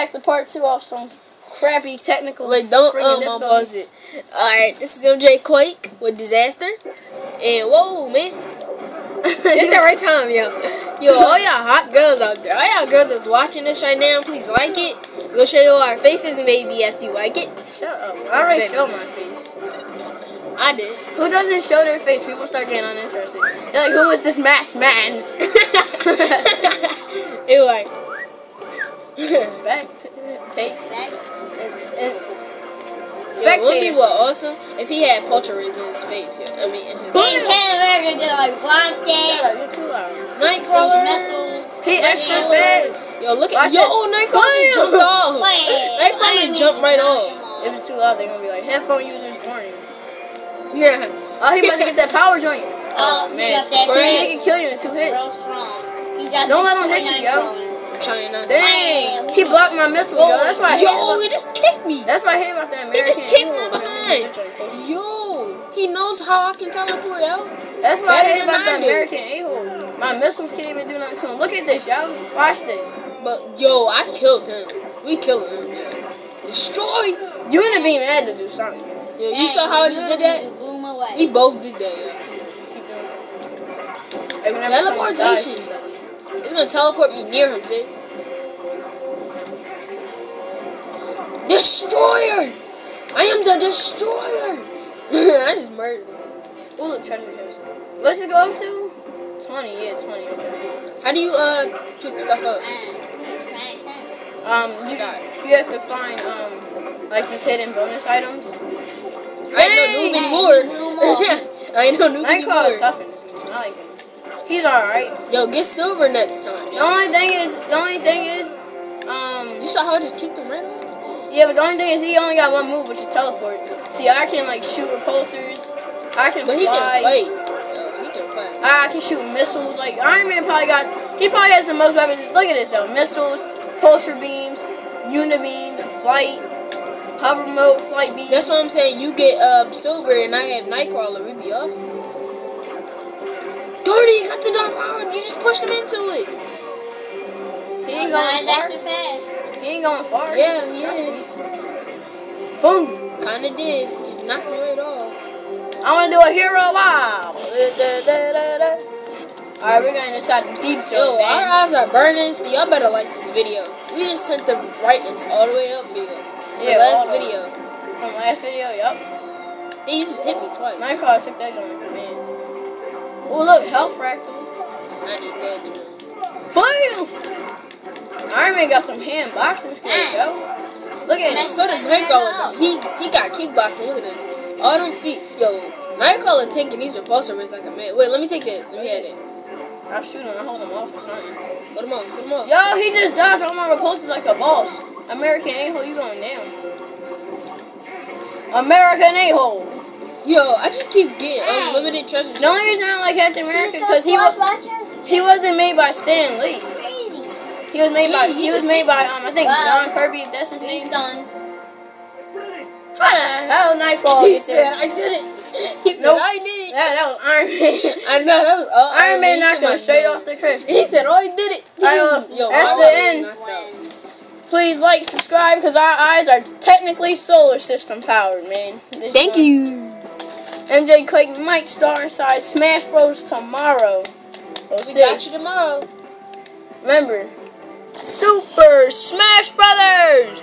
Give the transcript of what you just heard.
back to part two of some crappy technical. Wait, don't um, pause it. Alright, this is MJ Quake with Disaster. And whoa, man. It's the right time, yo. Yo, all y'all hot girls out there, all y'all girls that's watching this right now, please like it. We'll show you our faces maybe after you like it. Shut up. I already showed my face. I did. Who doesn't show their face? People start getting uninterested. They're like, who is this masked man? it like, Spect. Take. And, and, yo, would be what awesome if he had Poltergeist in his face. Yo. I mean, in his Boom! Pan America did like block Shut that, up, you're too loud. Nightcrawler. missiles. He extra fast. Yo, look at yo, this. Oh, Nightcrawler Bam! jumped off. Wait, Nightcrawler jumped need right to off. If it's too loud, they're gonna be like, headphone users warning. Yeah. Oh, he about to get that power joint. Oh, oh man. man. Got that He can kill you in two real hits. strong. He got Don't let him hit you, 49 yo. Rolling. Trying not to. Dang, he blocked my missile, yo. That's why I hate Yo, about, he just kicked me. that's why I hate about that He just kicked me behind. Yo, he knows how I can teleport out. That's why I hate about I that. American a-hole. My missiles can't even do nothing to him. Look at this, yo. Watch this. But yo, I killed him. We killed him. Yeah. Destroy. You and the beam had to do something. Yo, you saw how I just did that? It blew him away. We both did that. Yo. Like, whenever Teleportation. It's gonna teleport me near him, see? Destroyer! I am the destroyer! I just murdered him. Oh, look, treasure chest. Let's just go up to 20. Yeah, 20. Okay. How do you uh pick stuff up? And please, thanks, thanks. Um, you, you have to find, um, like these hidden bonus items. I ain't no noob Dang, anymore. I no noob anymore. tough in this game. I like him. He's alright. Yo, get silver next time. The only thing is, the only thing is, um, You saw how I just kicked him right off? yeah, but the only thing is he only got one move, which is teleport. See, I can like shoot repulsors. I can But he can fight. Yo, he can fight. I can shoot missiles. Like Iron Man probably got. He probably has the most weapons. Look at this though: missiles, pulsar beams, unibeams, flight, hover mode, flight beams. That's what I'm saying. You get uh, silver and I have Nightcrawler. We'd be awesome. It, you got the dark power. You just pushed him into it. He ain't going far. fast. He ain't going far. Yeah, he Trust me. is. Boom. Kinda did. Just knocked me right off. I want to do a hero wow. Alright, we're going inside the deep Yo, zone, our eyes are burning, so y'all better like this video. We just turned the brightness all the way up for you. Yeah, last the video. From last video, yup. Then you just hit me twice. Nightcrawler took that joint, man. Oh, look, health fractal. I need that, dude. Boom! Iron Man got some hand boxing skills, yo. Look at him. So did Nightcrawler, he, he got kickboxing. Look at this. All them feet. Yo, Nightcrawler taking these repulsor rays like a man. Wait, let me take that. Let me have that. I'll shoot him. I'll hold him off or something. Put him up, put him up. Yo, he just dodged all my repulsors like a boss. American a-hole, you going down. American a-hole. Yo, I just keep getting unlimited treasure. The only reason I don't like Captain America because he was? He wasn't made by Stan Lee. Crazy. He was made by he was made by um I think Wow. John Kirby if that's his He's name. He's done. How the hell Nightfall He said? I did it. He said, Nope. I did it. Yeah, that was Iron Man. I know, that was all Iron Man knocked him straight off the cliff. He said, oh, he did it. I know. yo, That's I the end. Please like, subscribe, because our eyes are technically solar system powered, man. This Thank you. MJ Quake might star inside Smash Bros. tomorrow. We'll We see. got you tomorrow. Remember, Super Smash Brothers!